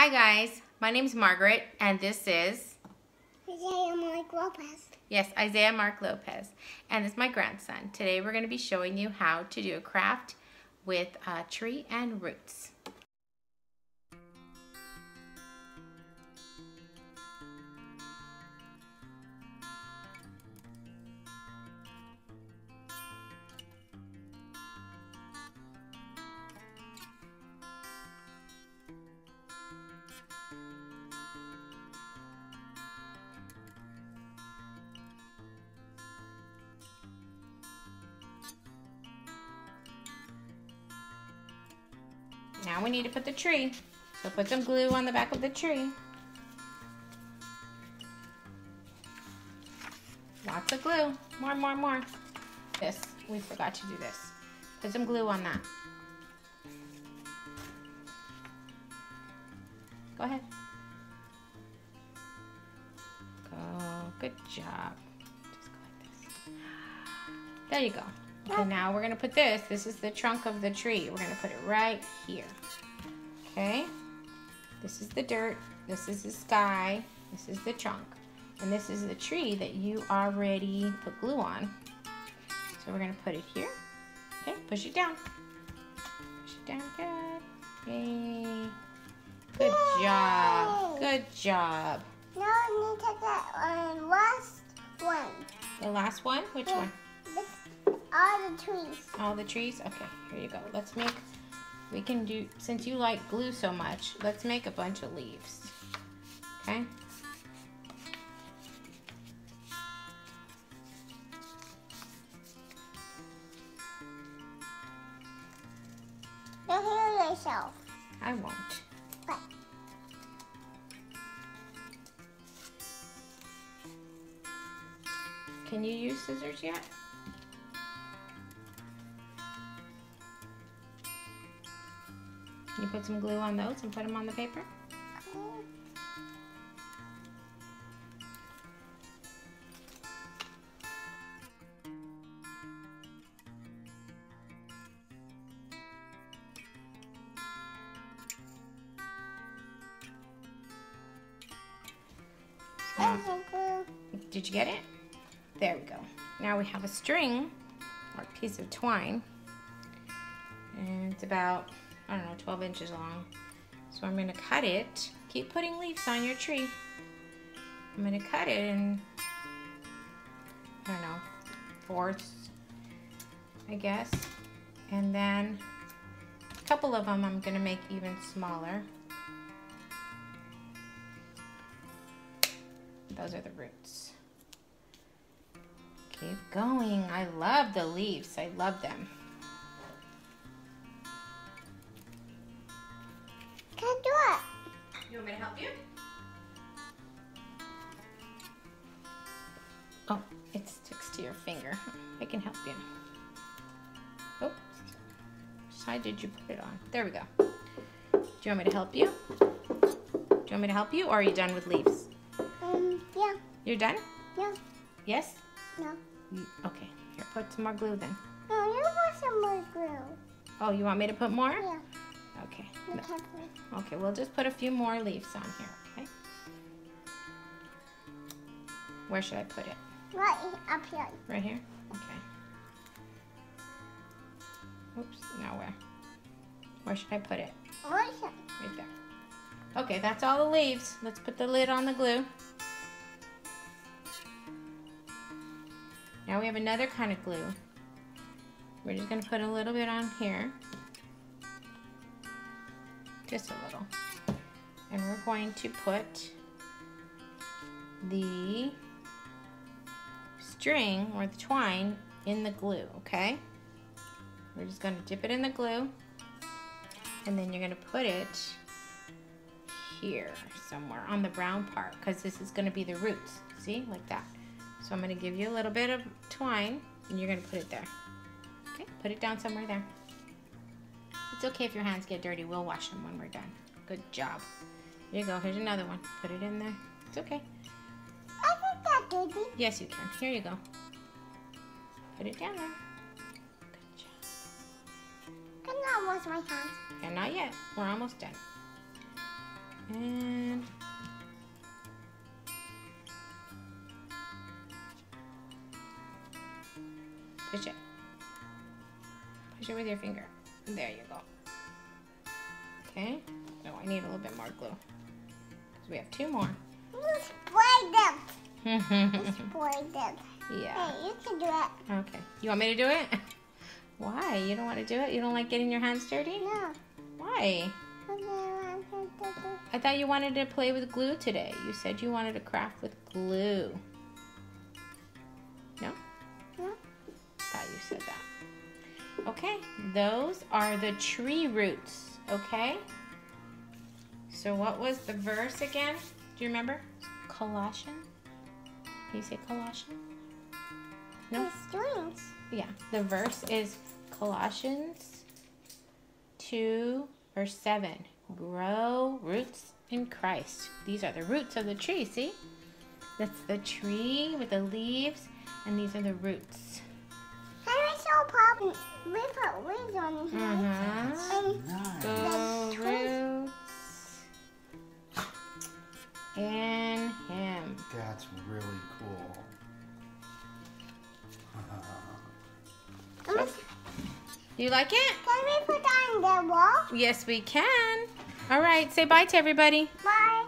Hi guys, my name is Margaret and this is Isaiah Mark Lopez. Yes, Isaiah Mark Lopez and this is my grandson. Today we're going to be showing you how to do a craft with a tree and roots. Now we need to put the tree. So put some glue on the back of the tree. Lots of glue. More, more, more. This, we forgot to do this. Put some glue on that. Go ahead. Go. Good job. Like. There you go. Okay, now we're gonna put this. This is the trunk of the tree. We're gonna put it right here. Okay? This is the dirt. This is the sky. This is the trunk. And this is the tree that you already put glue on. So we're gonna put it here. Okay, push it down. Push it down good. Yay. Good Yay. job. Good job. Now I need to get one last one. The last one? Which Yeah. one? The trees. All the trees? Okay, here you go. Let's make, we can do, since you like glue so much, let's make a bunch of leaves. Okay? Now heal yourself. I won't. But Can you use scissors yet? Put some glue on those and put them on the paper? Did you get it? There we go. Now we have a string or a piece of twine. And it's about, I don't know, 12 inches long. So I'm gonna cut it. Keep putting leaves on your tree. I'm gonna cut it in, I don't know, fourths, I guess. And then a couple of them I'm gonna make even smaller. Those are the roots. Keep going. I love the leaves. I love them. Oh, it sticks to your finger. I can help you. Oh, side did you put it on? There we go. Do you want me to help you? Do you want me to help you or are you done with leaves? Um, yeah, You're done? yeah, Yes? no. You- Okay, here, put some more glue then. No, you want some more glue. Oh, you want me to put more? Yeah, Okay. No. Okay, we'll just put a few more leaves on here, okay? Where should I put it? Right up here. Right here? Okay. Oops, now where? Where should I put it? Right here. Right there. Okay, that's all the leaves. Let's put the lid on the glue. Now we have another kind of glue. We're just gonna put a little bit on here. Just a little. And we're going to put the string or the twine in the glue, okay? We're just gonna dip it in the glue and then you're gonna put it here somewhere on the brown part because this is gonna be the roots, see, like that. So I'm gonna give you a little bit of twine and you're gonna put it there. Okay, put it down somewhere there. It's okay if your hands get dirty, we'll wash them when we're done. Good job. Here you go, here's another one. Put it in there. It's okay. Yes, you can. Here you go. Put it down there. Good job. Can I wash my hands? And not yet. We're almost done. And push it. Push it with your finger. There you go. Okay. No, I need a little bit more glue. Because we have two more. You spray them. You yeah. spray them. Hey, you can do it. Okay. You want me to do it? Why? You don't want to do it? You don't like getting your hands dirty? No. Why? Okay, one, two, three, four. I thought you wanted to play with glue today. You said you wanted to craft with glue. No? No. Thought you said that. Okay, those are the tree roots, okay? So what was the verse again? Do you remember? Colossian? Can you say Colossians? No? The strings. Yeah, the verse is Colossians 2, verse 7. Grow roots in Christ. These are the roots of the tree, see? That's the tree with the leaves, and these are the roots. Can we show Pop? We put leaves on here. Uh-huh. And You like it? can we put on the wall? Yes, we can. All right, say bye to everybody. Bye.